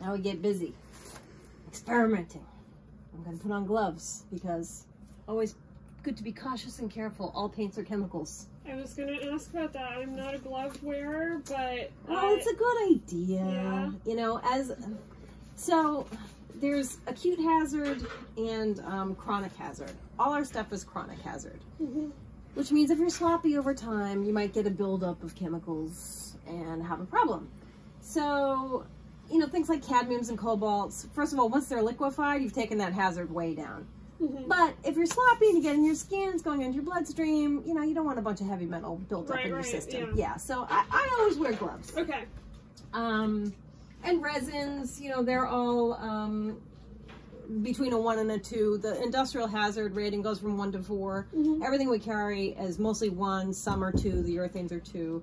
now we get busy experimenting. I'm gonna put on gloves because always good to be cautious and careful. All paints are chemicals. I was gonna ask about that. I'm not a glove wearer, but Well, I- it's a good idea. Yeah. You know, as so there's acute hazard and um, chronic hazard. All our stuff is chronic hazard, Mhm. which means if you're sloppy over time, you might get a buildup of chemicals and have a problem. So, you know, things like cadmiums and cobalts, first of all, once they're liquefied, you've taken that hazard way down. Mhm. But if you're sloppy and you get in your skin, it's going into your bloodstream, you know, you don't want a bunch of heavy metal built up Right, in your right, system. yeah. Yeah, so I, I always wear gloves. Okay. Um, and resins, you know, they're all um, between a one and a two. The industrial hazard rating goes from one to 4 Mhm. Everything we carry is mostly one, some are two, the urethanes are two.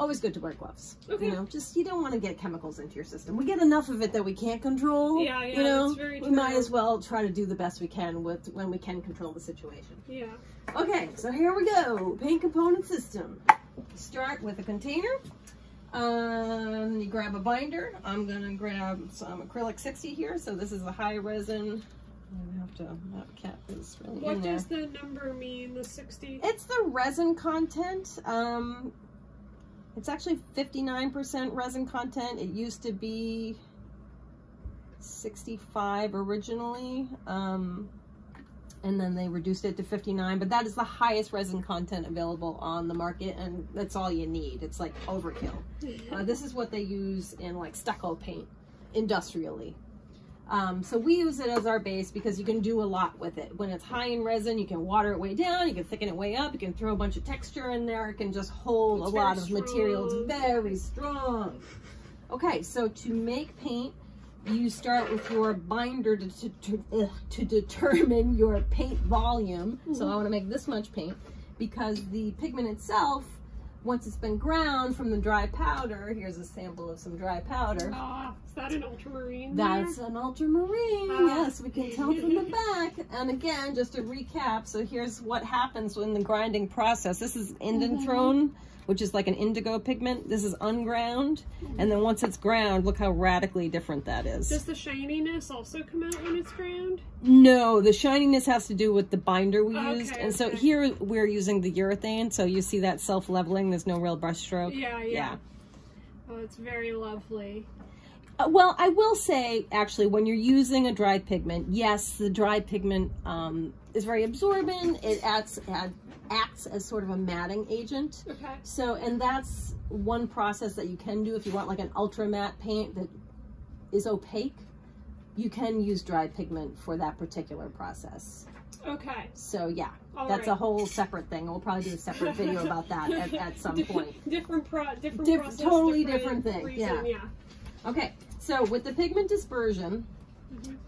Always good to wear gloves. Okay. You know, just you don't want to get chemicals into your system. We get enough of it that we can't control. Yeah, yeah, You know, we might as well try to do the best we can with when we can control the situation. Yeah. Okay, so here we go. Paint component system. Start with a container. Um, you grab a binder. I'm gonna grab some acrylic 60 here. So this is a high resin. Have to, that cap is really What does the number mean? The sixty. It's the resin content. Um, it's actually 59% resin content. It used to be 65 originally. Um, and then they reduced it to 59, but that is the highest resin content available on the market, and that's all you need. It's like overkill. Uh, this is what they use in like stucco paint industrially. Um, so we use it as our base because you can do a lot with it. When it's high in resin, you can water it way down, you can thicken it way up, you can throw a bunch of texture in there, it can just hold It's a lot very of material. It's very strong. Okay, so to make paint, you start with your binder to, to, to, ugh, to determine your paint volume. So I want to make this much paint because the pigment itself, once it's been ground from the dry powder, here's a sample of some dry powder. Ah, is that an ultramarine? That's there? an ultramarine. Ah. yes, we can tell from the back. And again, just to recap, so here's what happens in the grinding process. This is indanthrone, which is like an indigo pigment. This is unground. And then once it's ground, look how radically different that is. Does the shininess also come out when it's ground? No, the shininess has to do with the binder we Okay, used. And so here we're using the urethane. So you see that self-leveling. There's no real brush stroke. Yeah, yeah. Yeah. Oh, it's very lovely. Uh, well, I will say, actually, when you're using a dry pigment, yes, the dry pigment um, is very absorbent. It acts, acts as sort of a matting agent. Okay. So, and that's one process that you can do if you want like an ultra matte paint that is opaque. You can use dry pigment for that particular process. Okay. So yeah, All that's a whole separate thing. We'll probably do a separate video about that at, at some point. Different pro, different Diff- process, totally different thing, Reason, yeah. Okay, so with the pigment dispersion.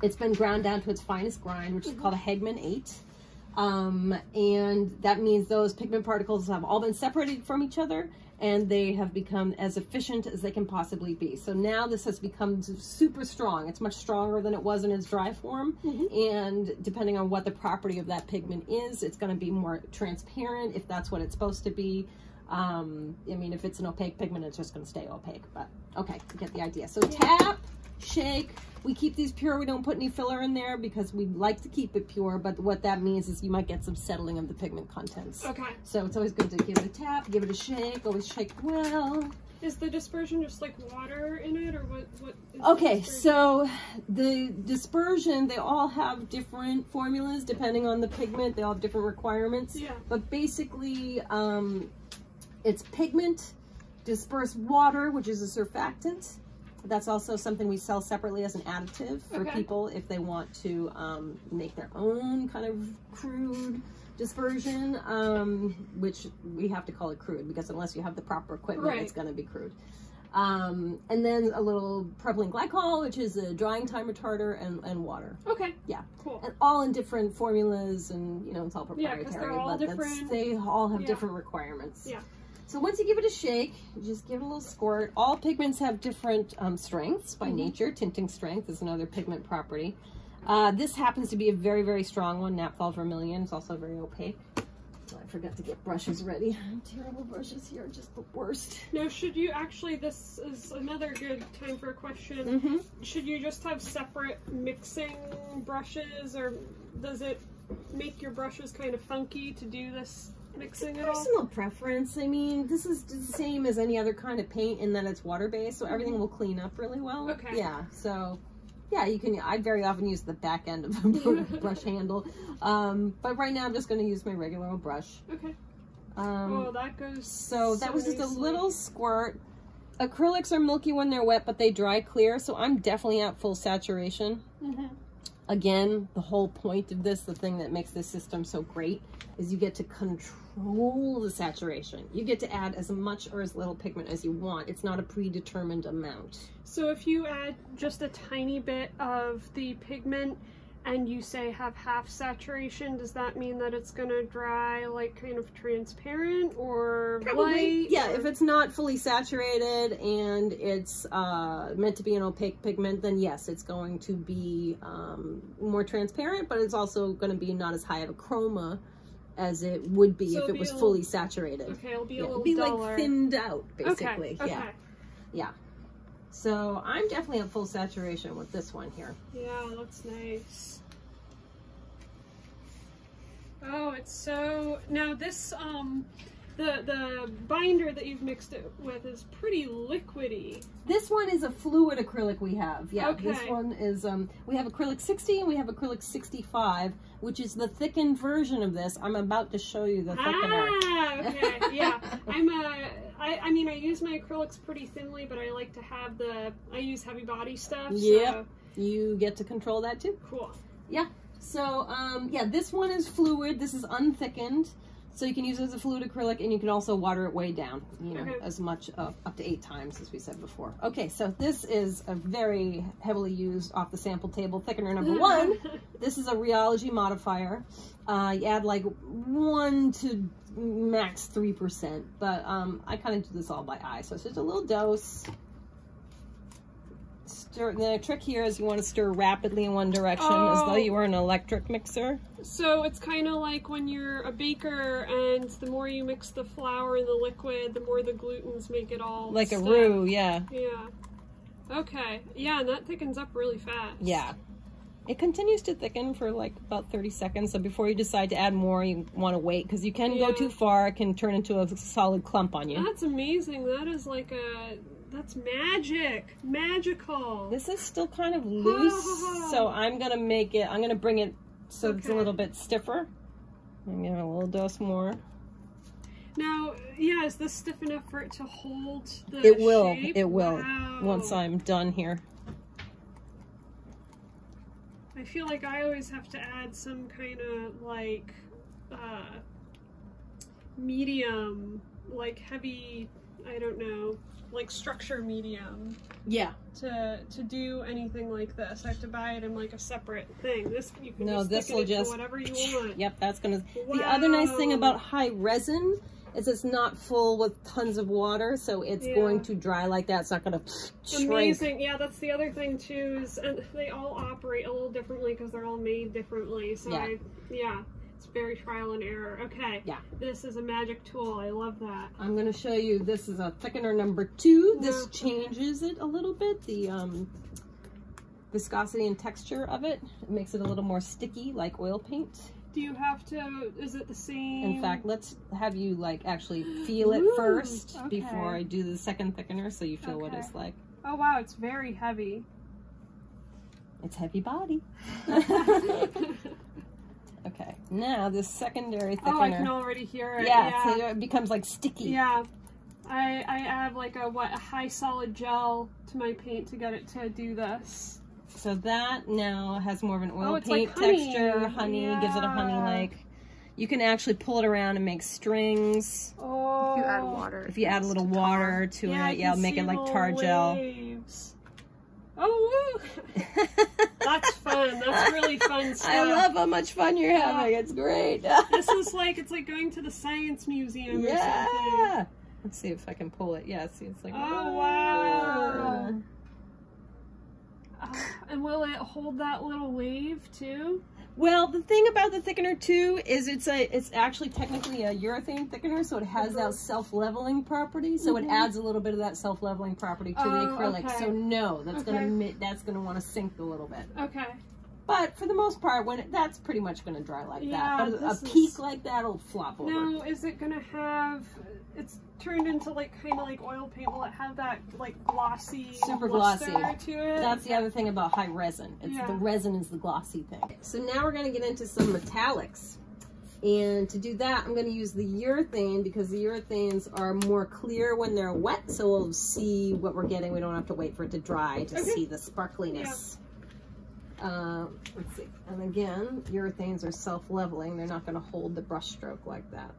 It's been ground down to its finest grind, which is called a Hegman 8. Um, and that means those pigment particles have all been separated from each other and they have become as efficient as they can possibly be. So now this has become super strong. It's much stronger than it was in its dry form. And depending on what the property of that pigment is, it's going to be more transparent if that's what it's supposed to be. Um, I mean, if it's an opaque pigment, it's just going to stay opaque. But okay, you get the idea. So tap, shake. We keep these pure. We don't put any filler in there because we like to keep it pure. But what that means is you might get some settling of the pigment contents. Okay. So it's always good to give it a tap, give it a shake. Always shake well. Is the dispersion just like water in it, or what? What? Is Okay, dispersion? so the dispersion, they all have different formulas depending on the pigment. They all have different requirements. Yeah. But basically, um, it's pigment, dispersed water, which is a surfactant. That's also something we sell separately as an additive for Okay. people if they want to um, make their own kind of crude dispersion, um, which we have to call it crude because unless you have the proper equipment, Right. it's going to be crude. Um, and then a little propylene glycol, which is a drying time retarder, and, and water. Okay. Yeah. Cool. And all in different formulas, and you know, it's all Yeah, 'cause proprietary. they're all but different. they all have Yeah. different requirements. Yeah. So once you give it a shake, just give it a little squirt. All pigments have different um, strengths by Mhm. nature. Tinting strength is another pigment property. Uh, this happens to be a very, very strong one. Naphthol vermilion is also very opaque. I forgot to get brushes ready. Terrible brushes here, just the worst. Now, should you actually, this is another good time for a question. Mm-hmm. Should you just have separate mixing brushes, or does it make your brushes kind of funky to do this mixing at all? Personal preference. I mean, this is the same as any other kind of paint in that it's water based, so everything will clean up really well. Okay. Yeah. So, yeah, you can. I very often use the back end of the brush handle, um, but right now I'm just going to use my regular old brush. Okay. Um, oh, that goes. so that was just a little squirt. Acrylics are milky when they're wet, but they dry clear. So I'm definitely at full saturation. Mhm. Again, the whole point of this, the thing that makes this system so great, is you get to control the saturation. You get to add as much or as little pigment as you want. It's not a predetermined amount. So if you add just a tiny bit of the pigment and you say have half saturation, does that mean that it's gonna dry like kind of transparent or light? Yeah, or- if it's not fully saturated and it's uh, meant to be an opaque pigment, then yes, it's going to be um, more transparent, but it's also going to be not as high of a chroma as it would be So if it'll it was fully saturated. Okay, it'll be Yeah, a little little be duller. like thinned out, basically. Okay, Yeah. okay. So I'm definitely at full saturation with this one here. Yeah, looks nice. Oh, it's so now this um the the binder that you've mixed it with is pretty liquidy. This one is a fluid acrylic we have. Yeah, this one is, um, we have acrylic 60 and we have acrylic 65, which is the thickened version of this. I'm about to show you the thickener. Ah, okay, yeah. I'm a. I, I mean, I use my acrylics pretty thinly, but I like to have the. I use heavy body stuff. Yeah, So, You get to control that too. cool. Yeah, so, um, yeah, this one is fluid. This is unthickened. So you can use it as a fluid acrylic and you can also water it way down, you know, Okay. as much, uh, up to eight times as we said before. Okay, so this is a very heavily used off the sample table thickener number one. This is a rheology modifier. Uh, you add like one to max 3%, but um, I kind of do this all by eye. So it's just a little dose. Stir, the trick here is you want to stir rapidly in one direction as though Oh. you were an electric mixer. So it's kind of like when you're a baker, and the more you mix the flour and the liquid, the more the glutens make it all Like a roux, yeah. Yeah. Okay. Yeah, and that thickens up really fast. Yeah. It continues to thicken for like about 30 seconds. So before you decide to add more, you want to wait because you can go too far. It can turn into a solid clump on you. That's amazing. That is like a. That's magic. Magical. This is still kind of loose, so I'm gonna make it, I'm gonna bring it so it's a little bit stiffer. I'm gonna give it a little dose more. Now, yeah, is this stiff enough for it to hold the It will, shape? it will, Wow. once I'm done here. I feel like I always have to add some kind of like uh, medium, like heavy. I don't know, like structure medium Yeah. to to do anything like this. I have to buy it in like a separate thing. This you can No, just this will just- whatever you want. Yep, that's gonna, the other nice thing about high resin is it's not full with tons of water, so it's Yeah. going to dry like that. It's not gonna shrink. Amazing. Yeah, that's the other thing too. Is and they all operate a little differently because they're all made differently. So Yeah. I, yeah, it's very trial and error. Okay. Yeah. This is a magic tool. I love that. I'm gonna show you, this is a thickener number two. This changes it a little bit, the um, viscosity and texture of it. It makes it a little more sticky, like oil paint. Do you have to? Is it the same? In fact, let's have you like actually feel it Ooh, first okay. before I do the second thickener so you feel what it's like. oh wow, it's very heavy. It's heavy body. okay, now this secondary thickener. oh, I can already hear it. yeah, Yeah. so it becomes like sticky. Yeah. I I add like a what a high solid gel to my paint to get it to do this. So that now has more of an oil Oh, paint like honey. texture. Honey gives it a honey-like. You can actually pull it around and make strings. Oh. If you add water. If you add a little water to yeah, it, yeah, make it like tar gel. waves. Oh, woo. That's fun. That's really fun stuff. I love how much fun you're having. It's great. This is like it's like going to the science museum or something. yeah. Let's see if I can pull it. Yeah, see, it's like. Oh wow. and will it hold that little wave too? Well, the thing about the thickener too is it's a it's actually technically a urethane thickener, so it has that mm-hmm. self-leveling property. So it mm-hmm. adds a little bit of that self-leveling property to the Oh, acrylic. okay. So no, that's Okay. gonna that's gonna want to sink a little bit. Okay. But for the most part, when it, that's pretty much gonna dry like Yeah, that. But a, a peak is- like that'll flop over. Now, is it gonna have? It's turned into like kind of like oil paint. Will it have that like glossy, Super glossy. to it? That's the other thing about high resin. It's Yeah. the resin is the glossy thing. So now we're gonna get into some metallics. And to do that, I'm gonna use the urethane because the urethanes are more clear when they're wet. So we'll see what we're getting. We don't have to wait for it to dry to Okay. see the sparkliness. Uh, let's see. And again, urethanes are self-leveling. They're not gonna hold the brush stroke like that.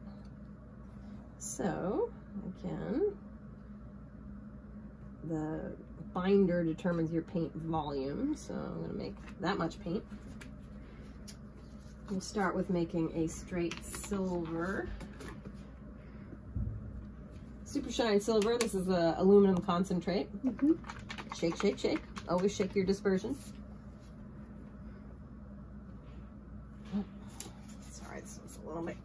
So, again, the binder determines your paint volume. So I'm gonna make that much paint. We'll start with making a straight silver. Super Shine Silver, this is a aluminum concentrate. Mhm. Shake, shake, shake. Always shake your dispersion. Oh, Sorry, this one's a little bit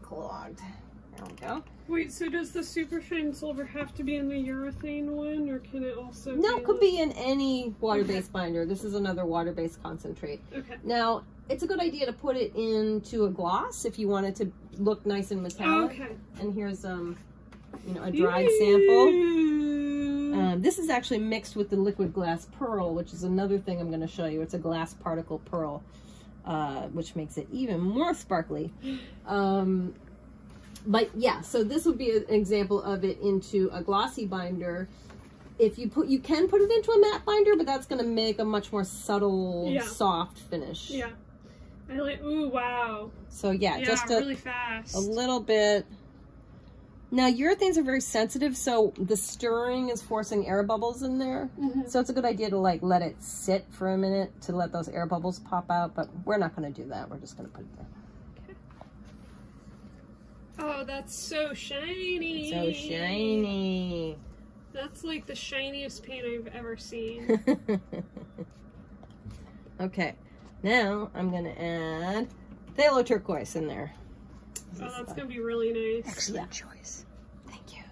There we go. Wait, so does the super shine silver have to be in the urethane one, or can it also? No, be it could be in any water-based binder. This is another water-based concentrate. Okay. Now, it's a good idea to put it into a gloss if you want it to look nice and metallic. Okay. And here's um, you know, a dried sample. Um, this is actually mixed with the liquid glass pearl, which is another thing I'm going to show you. It's a glass particle pearl, uh, which makes it even more sparkly. Um, but yeah, so this would be an example of it into a glossy binder. If you put, you can put it into a matte binder, but that's going to make a much more subtle, Yeah. soft finish. yeah. I like. Ooh, wow. So yeah, Yeah, just a, really fast. a little bit. Now urethanes are very sensitive, so the stirring is forcing air bubbles in there. Mhm. So it's a good idea to like let it sit for a minute to let those air bubbles pop out, but we're not going to do that. We're just going to put it there. Oh, that's so shiny. So shiny. That's like the shiniest paint I've ever seen. okay, now I'm going to add phthalo turquoise in there. oh, that's gonna be really nice. Excellent choice. Thank you.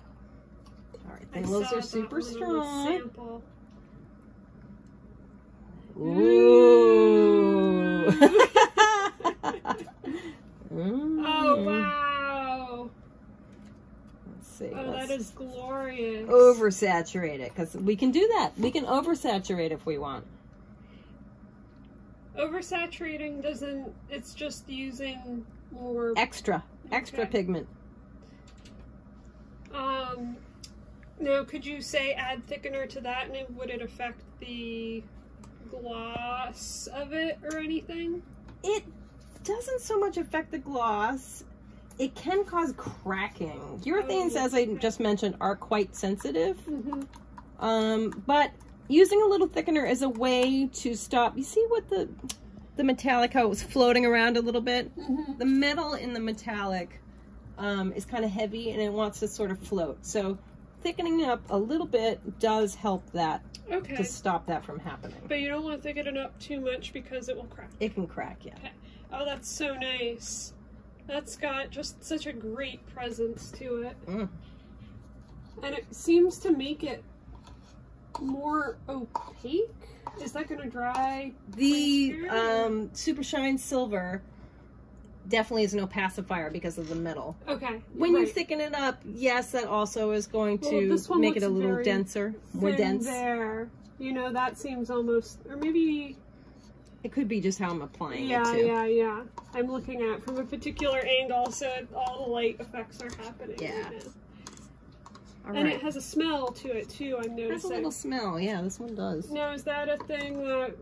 All right, I those saw are super one on the strong. Sample. Ooh. Mm. Oh wow! See. Oh, let's that is glorious. oversaturate it because we can do that. We can oversaturate if we want. Oversaturating doesn't. It's just using more. Extra, extra Okay. pigment. Um. Now, could you say add thickener to that, and it, would it affect the gloss of it or anything? It doesn't so much affect the gloss. It can cause cracking. Urethanes, Oh, as I just mentioned, are quite sensitive. Mm-hmm. Um, but using a little thickener is a way to stop. You see what the the metallic how it was floating around a little bit. Mm-hmm. The metal in the metallic um, is kind of heavy and it wants to sort of float. So thickening up a little bit does help that Okay. to stop that from happening. But you don't want to thicken it up too much because it will crack. It can crack, yeah. Oh, that's so nice. That's got just such a great presence to it. Mm. And it seems to make it more opaque. Is that going to dry? The um, Super Shine Silver definitely is an opacifier because of the metal. Okay. When you thicken it up, yes, that also is going to one make it a little denser, more dense. There. You know, that seems almost, or maybe, It could be just how I'm applying yeah, it too. yeah, yeah. I'm looking at it from a particular angle, so all the light effects are happening. Yeah. right And right. it has a smell to it too. I'm It has a little smell. Yeah, this one does. Now, is that a thing that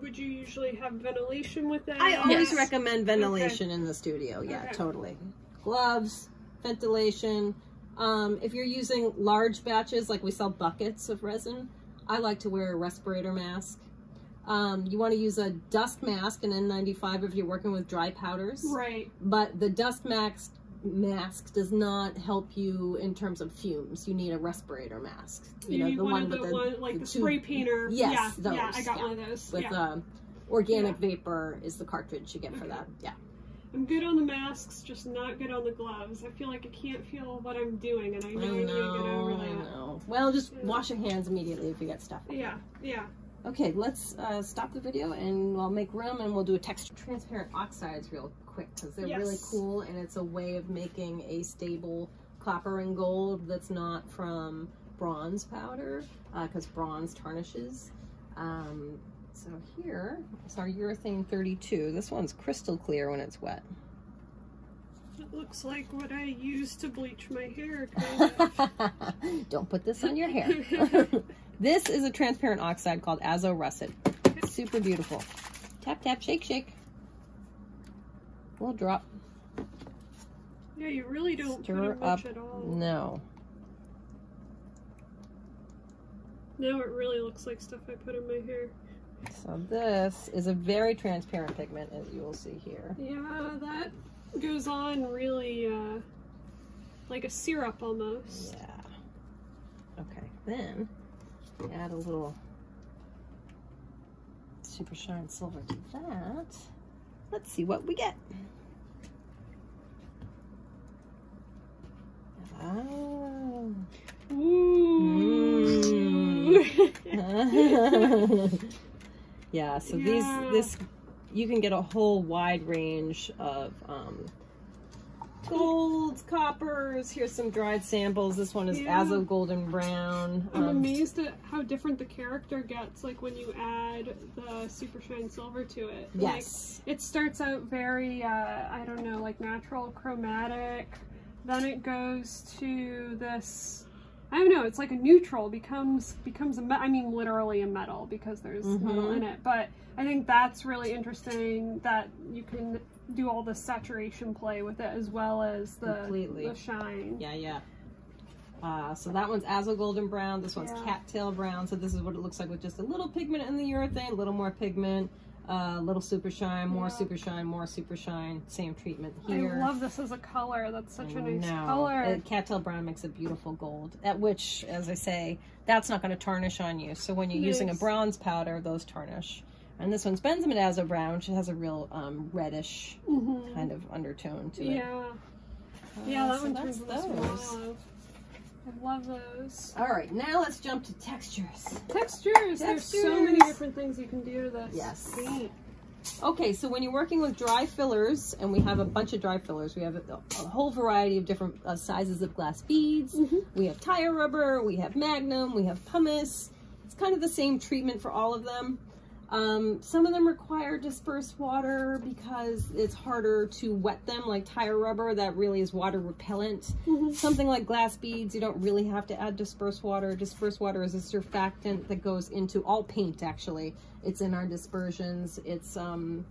would you usually have ventilation with that? I always Yes. recommend ventilation in the studio. Yeah, Okay. totally. Gloves, ventilation. Um, if you're using large batches, like we sell buckets of resin, I like to wear a respirator mask. Um, you want to use a dust mask, an N95 if you're working with dry powders. Right. But the dust mask mask does not help you in terms of fumes. You need a respirator mask. You, need one, of the, one, like the, two- spray painter. Yes, yeah, those, yeah, I got yeah. one of those. with yeah. um, organic vapor is the cartridge you get for that. Yeah. I'm good on the masks, just not good on the gloves. I feel like I can't feel what I'm doing, and I I know I need to get over know, I know. Well, just Yeah. wash your hands immediately if you get stuff. Yeah, yeah. Okay, let's uh, stop the video and I'll make room and we'll do a texture. Transparent oxides real quick because they're really cool and it's a way of making a stable copper and gold that's not from bronze powder because bronze tarnishes. Um, so here is our urethane 32. This one's crystal clear when it's wet. It looks like what I use to bleach my hair. Kind of. Don't put this on your hair. this is a transparent oxide called azo russet. Super beautiful. Tap, tap, shake, shake. Little drop. yeah, you really don't Stir put in much up. at all. No. Now it really looks like stuff I put in my hair. So this is a very transparent pigment, as you will see here. Yeah, that goes on really uh, like a syrup almost. Yeah. Okay, then add a little super shine silver to that. Let's see what we get. Oh. Ooh. yeah, so Yeah. these this you can get a whole wide range of um, golds, coppers. Here's some dried samples. This one is Yeah. Azo Golden Brown. I'm Um, amazed at how different the character gets, like when you add the super shine silver to it. Like, yes. it starts out very, uh, I don't know, like natural chromatic. Then it goes to this. I don't know. It's like a neutral becomes becomes a. Me- I mean, literally a metal because there's metal Mhm. in it. But I think that's really interesting that you can do all the saturation play with it as well as the Completely. the shine. Yeah, yeah. Uh, so that one's Azo Golden Brown. This one's Yeah. Cattail Brown. So this is what it looks like with just a little pigment in the urethane, a little more pigment, a little super shine, more Yeah. super shine, more super shine. Same treatment here. I love this as a color. That's such a I nice know. color. Uh, Cattail Brown makes a beautiful gold, at which, as I say, that's not going to tarnish on you. So when you're using a bronze powder, those tarnish. And this one's Benzimidazole Brown, which has a real um, reddish Mhm. kind of undertone to it. Yeah, Uh, yeah, that so turns those. mauve. I love those. All right, now let's jump to textures. Textures. There's so many different things you can do to this. Yes. Paint. Okay, so when you're working with dry fillers, and we have a bunch of dry fillers, we have a, a whole variety of different uh, sizes of glass beads. Mhm. We have tire rubber, we have magnum, we have pumice. It's kind of the same treatment for all of them. Um, some of them require dispersed water because it's harder to wet them, like tire rubber, that really is water repellent. Mhm. Something like glass beads, you don't really have to add dispersed water. Dispersed water is a surfactant that goes into all paint, actually. It's in our dispersions. It's um,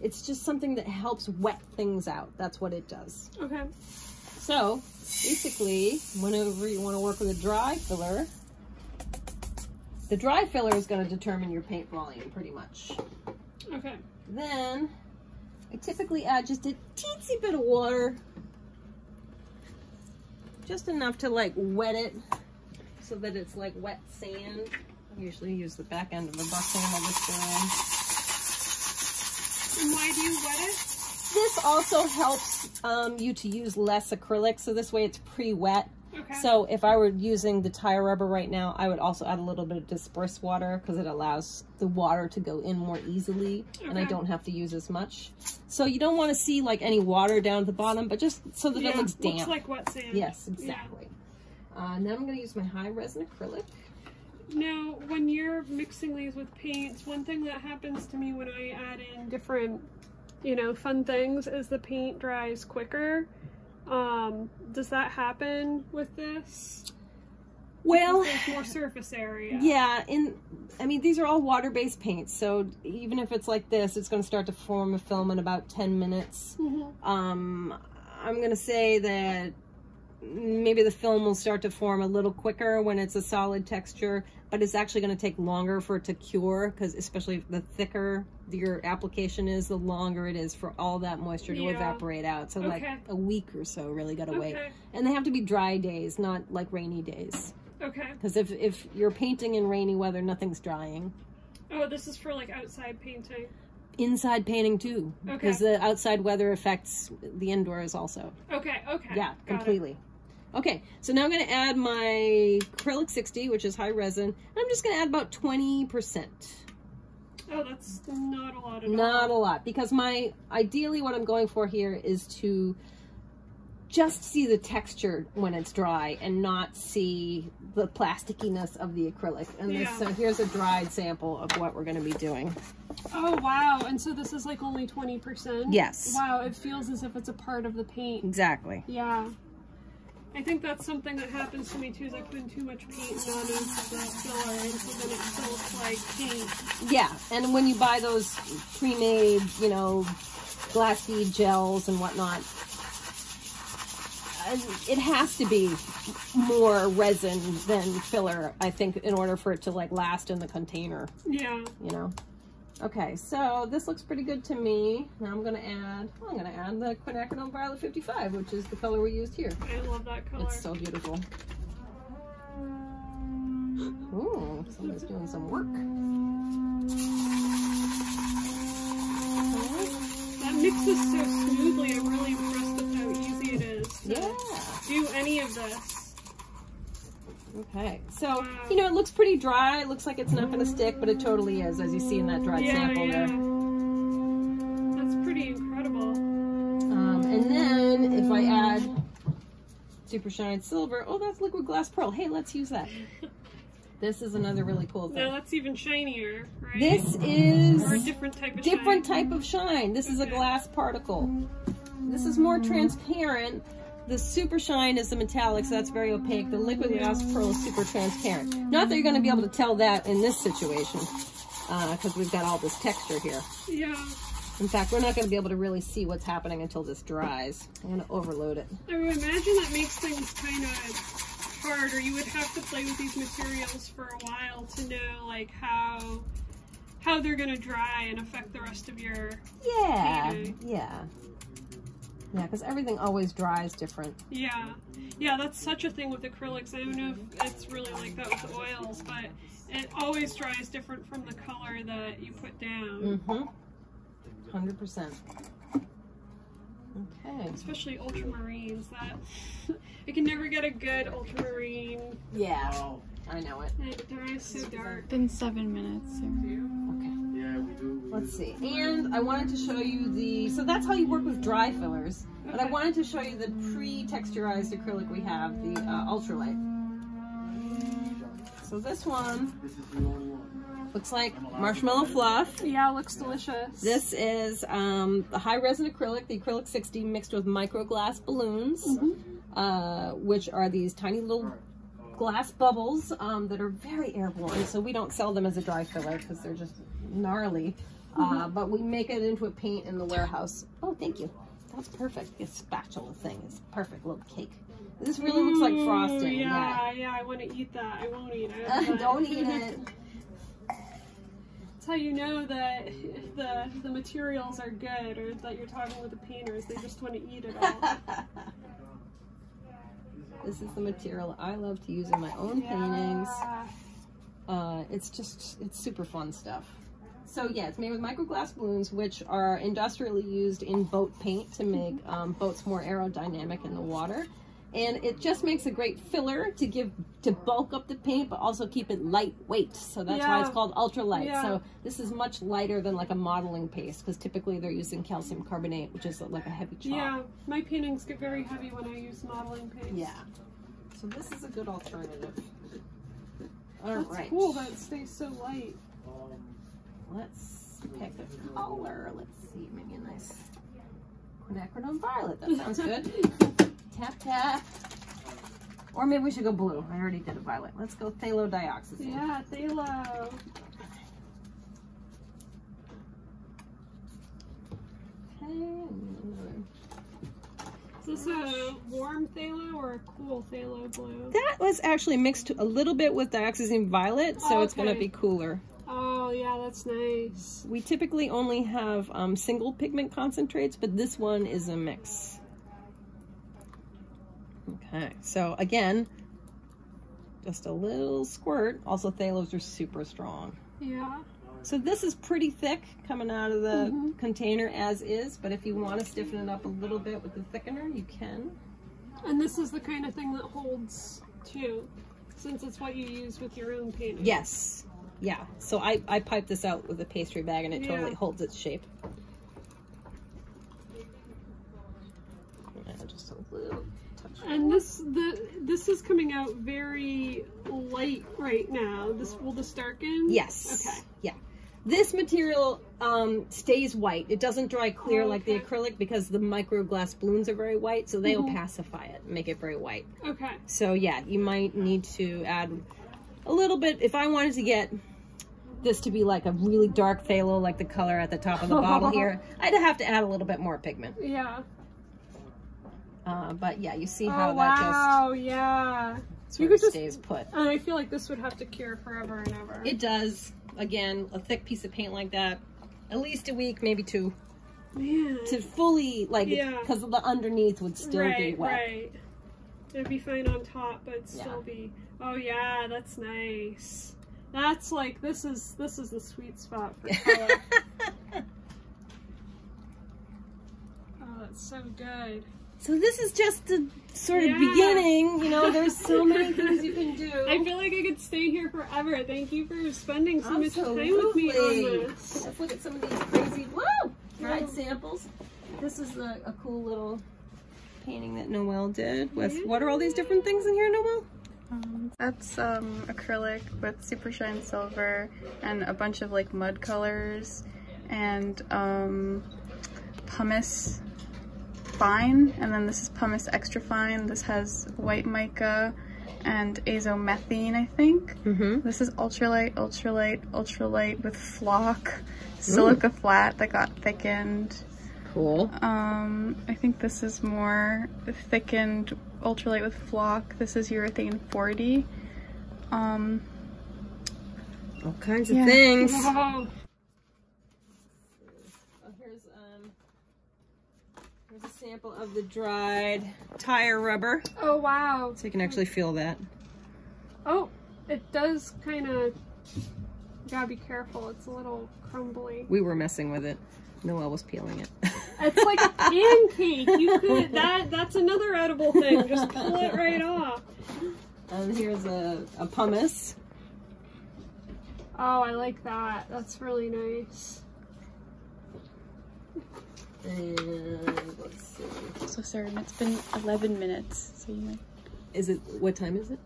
it's just something that helps wet things out. That's what it does. Okay. So basically, whenever you want to work with a dry filler, the dry filler is going to determine your paint volume pretty much. Okay. Then I typically add just a teensy bit of water, just enough to like wet it so that it's like wet sand. I usually use the back end of a brush handle this time. And why do you wet it? This also helps um, you to use less acrylic, so this way it's pre-wet. Okay. So if I were using the tire rubber right now, I would also add a little bit of dispersed water because it allows the water to go in more easily and I don't have to use as much. So you don't want to see like any water down at the bottom, but just so that yeah, it looks damp. Looks like wet sand. yes, exactly. Uh, now I'm going to use my high resin acrylic. Now, when you're mixing these with paints, one thing that happens to me when I add in different, you know, fun things is the paint dries quicker. Um, does that happen with this? Well, There's more surface area. Yeah, in I mean these are all water-based paints, so even if it's like this, it's going to start to form a film in about 10 minutes. Mhm. Um, I'm going to say that maybe the film will start to form a little quicker when it's a solid texture, but it's actually going to take longer for it to cure because especially the thicker your application is, the longer it is for all that moisture to Yeah. evaporate out. So like a week or so really got to wait. And they have to be dry days, not like rainy days. Okay. Because if, if you're painting in rainy weather, nothing's drying. Oh, this is for like outside painting. Inside painting too, Okay. because the outside weather affects the indoors also. Okay. Okay. Yeah, got it. Okay, so now I'm going to add my acrylic 60, which is high resin. I'm just going to add about 20%. Oh, that's not a lot at Not a lot, because my ideally what I'm going for here is to just see the texture when it's dry and not see the plastickiness of the acrylic. And this, so here's a dried sample of what we're going to be doing. Oh wow! And so this is like only twenty percent. Yes. Wow! It feels as if it's a part of the paint. Exactly. Yeah. I think that's something that happens to me too. Is I put in too much paint and not the filler, and so then it feels like paint. Yeah, and when you buy those pre-made, you know, glass bead gels and whatnot, uh, it has to be more resin than filler, I think, in order for it to like last in the container, Yeah. you know. Okay, so this looks pretty good to me. Now I'm gonna add, well, I'm gonna add the quinacridone violet 55, which is the color we used here. I love that color. It's so beautiful. Ooh, somebody's doing some work. That mixes so smoothly. I'm really impressed with how easy it is to Yeah. do any of this. Okay, so you know it looks pretty dry. It looks like it's not going to stick, but it totally is, as you see in that dried Yeah, sample yeah. there. That's pretty incredible. Um, and then if I add super shine silver, oh, that's liquid glass pearl. Hey, let's use that. This is another really cool thing. Now that's even shinier, right? This or a is different type of different shine. type of shine. This is a glass particle. This is more transparent. The super shine is the metallic, so that's very opaque. The liquid glass pearl is super transparent. Not that you're going to be able to tell that in this situation, uh, because we've got all this texture here. Yeah. In fact, we're not going to be able to really see what's happening until this dries. I'm going to overload it. I would imagine that makes things kind of hard, or you would have to play with these materials for a while to know like how how they're gonna dry and affect the rest of your Yeah, Painting. yeah. Yeah, because everything always dries different. yeah yeah that's such a thing with acrylics i don't know if it's really like that with oils but it always dries different from the color that you put down Mm-hmm. 100%. Okay. especially ultramarines that i can never get a good ultramarine Yeah, I know it. it dries so dark Been seven minutes. Okay. Yeah, we do. Let's see. And I wanted to show you the, so that's how you work with dry fillers. But I wanted to show you the pre-texturized acrylic we have, the uh, ultralight. So this one This is the only one. looks like marshmallow fluff. yeah it looks delicious This is um, the high resin acrylic, the acrylic 60 mixed with micro glass balloons, uh, which are these tiny little glass bubbles um, that are very airborne. So we don't sell them as a dry filler because they're just gnarly. Uh, but we make it into a paint in the warehouse. Oh, thank you. That's perfect. This spatula thing is perfect little cake. This really looks like frosting. Yeah, yeah, I want to eat that. I won't eat it. But- don't eat it. That's how you know that the the materials are good, or that you're talking with the painters. They just want to eat it all. this is the material I love to use in my own paintings. Yeah. Uh, it's just, it's super fun stuff. So yeah, it's made with microglass balloons, which are industrially used in boat paint to make um, boats more aerodynamic in the water. And it just makes a great filler to give, to bulk up the paint, but also keep it lightweight. So that's why it's Yeah. called ultralight. Yeah. So this is much lighter than like a modeling paste, because typically they're using calcium carbonate, which is like a heavy chalk. Yeah, my paintings get very heavy when I use modeling paint. Yeah. So this is a good alternative. All That's right. cool that stays so light. Um, Let's pick a color. Let's see, maybe a nice quinacridone violet. That sounds good. tap tap. Or maybe we should go blue. I already did a violet. Let's go phthalodioxazine. Yeah, Phthalo. Is this a warm phthalo or a cool phthalo blue? That was actually mixed a little bit with dioxazine violet, so it's going to be cooler. Oh yeah, that's nice. We typically only have um, single pigment concentrates, but this one is a mix. Okay, so again, just a little squirt. Also, phthalos are super strong. Yeah. So this is pretty thick coming out of the Mhm. container as is, but if you want to stiffen it up a little bit with the thickener, you can. And this is the kind of thing that holds too, since it's what you use with your own painting. Yes. Yeah. So I, I pipe this out with a pastry bag and it totally holds its shape. Yeah, just a little. And this the this is coming out very light right now. This will this darken? Yes. Okay. Yeah. This material um, stays white. It doesn't dry clear like the acrylic because the micro glass balloons are very white, so they'll Mhm. pacify it, make it very white. Okay. So yeah, you might need to add a little bit. If I wanted to get this to be like a really dark phthalo, like the color at the top of the bottle here, I'd have to add a little bit more pigment. Yeah. Uh, but yeah, you see how oh that wow, yeah. just You sort of just- stays put. And I feel like this would have to cure forever and ever. It does. Again, a thick piece of paint like that, at least a week, maybe two, Man. to fully like Yeah. because the underneath would still right, be wet. right. It'd be fine on top, but Yeah. still be. Oh yeah, that's nice. That's like this is this is the sweet spot for color. oh, that's so good. So this is just the sort of Yeah. beginning. You know, there's so many things you can do. I feel like I could stay here forever. Thank you for spending so much time with me on this. Let's look at some of these crazy whoa dried samples. This is a, a cool little painting that Noelle did with what are all these different things in here, Noelle? Um, that's um, acrylic with super shine silver and a bunch of like mud colors and um, pumice fine and then this is pumice extra fine this has white mica and azomethine I think Mm-hmm. this is ultralight ultralight ultralight with flock silica flat that got thickened Cool. um, I think this is more thickened ultralight with flock. This is urethane 40. Um, All kinds of things. Wow. Oh, here's um here's a sample of the dried tire rubber. Oh wow. So you can actually feel that. Oh, it does kind of. Gotta be careful. It's a little crumbly. We were messing with it. Noelle was peeling it. It's like a pancake. You could that. That's another edible thing. Just pull it right off. and here's a, a pumice. Oh, I like that. That's really nice. And let's see. so sorry, it's been 11 minutes. So you might. Is it what time is it?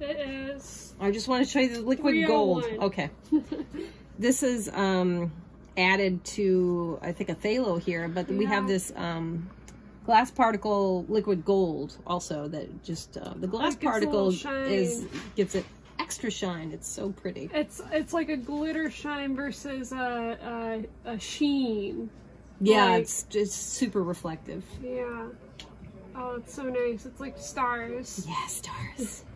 It is. I just want to show you the liquid gold. Okay. This is um added to I think a phthalo here, but we have this um glass particle liquid gold also that just uh, the glass Like, particle is gives it extra shine. It's so pretty. It's it's like a glitter shine versus a a, a sheen. Yeah, Like- it's just super reflective. Yeah. Oh, it's so nice. It's like stars. Yeah, stars.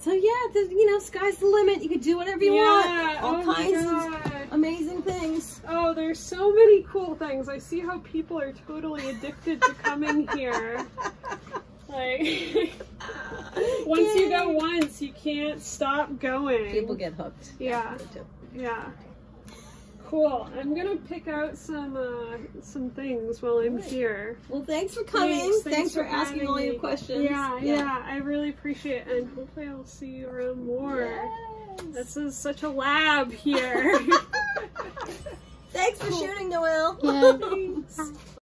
So yeah, the, you know, sky's the limit. You can do whatever you want. All oh kinds of amazing things. Oh, there's so many cool things. I see how people are totally addicted to coming here. Like, once you go once, you can't stop going. People get hooked. Yeah. Yeah. Cool. I'm gonna pick out some uh, some things while I'm here. Well, thanks for coming. Thanks, Thanks for, for asking all your questions. Yeah, yeah, I really appreciate it, and hopefully I'll see you around more. Yes. This is such a lab here. Thanks for shooting, Noelle. Yeah. Thanks.